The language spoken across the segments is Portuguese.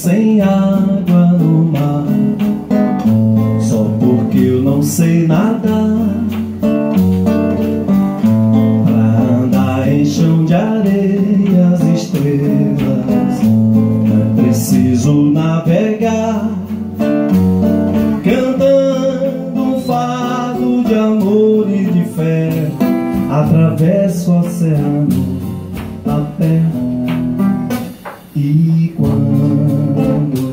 sem água no mar. Só porque eu não sei nadar. Pra andar em chão de areia as estrelas. É preciso navegar. Cantando um fado de amor e de fé. Atravesso o oceano a pé e quando te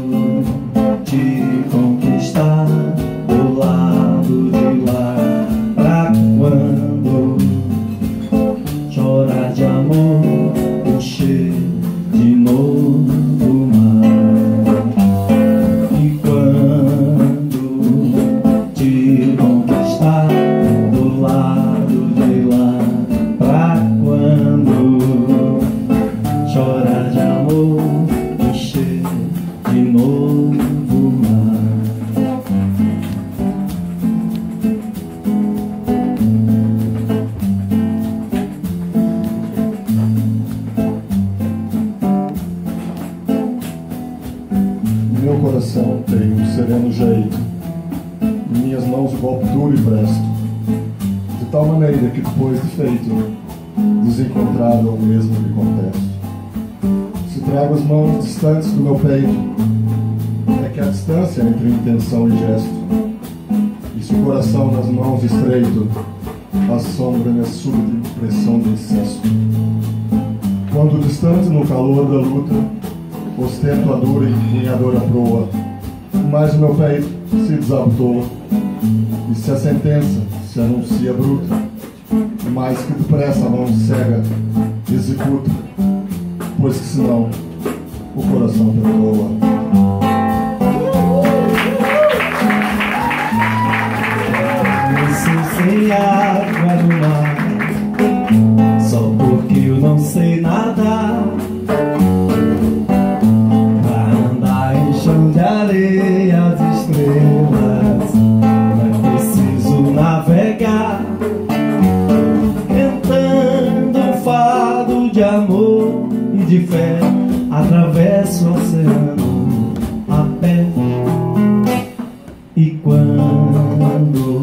tem um sereno jeito, em minhas mãos o golpe duro e presto, de tal maneira que depois de feito, desencontrado eu mesmo me contesto. Se trago as mãos distantes do meu peito, é que a distância entre intenção e gesto, e se o coração nas mãos estreito, assombra minha súbita impressão de incesto. Quando distante no calor da luta, ostento a dura e empunhadora proa, mas o meu peito se desabotoa, e se a sentença se anuncia bruta, mais que depressa a mão cega executa, pois que senão o coração perdoa. Isso de amor e de fé Atravesso o oceano a pé. E quando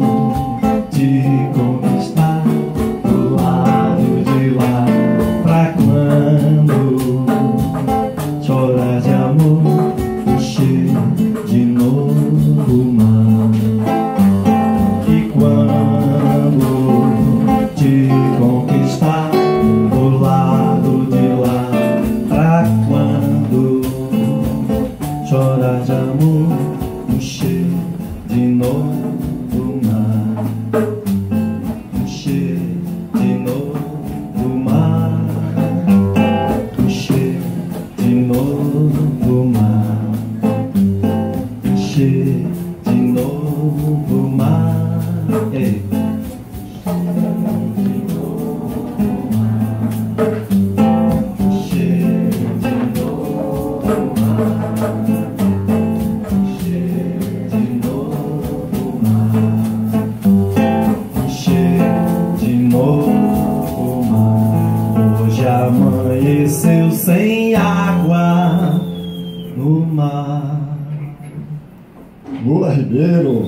amanheceu sem água no mar. Lula Ribeiro.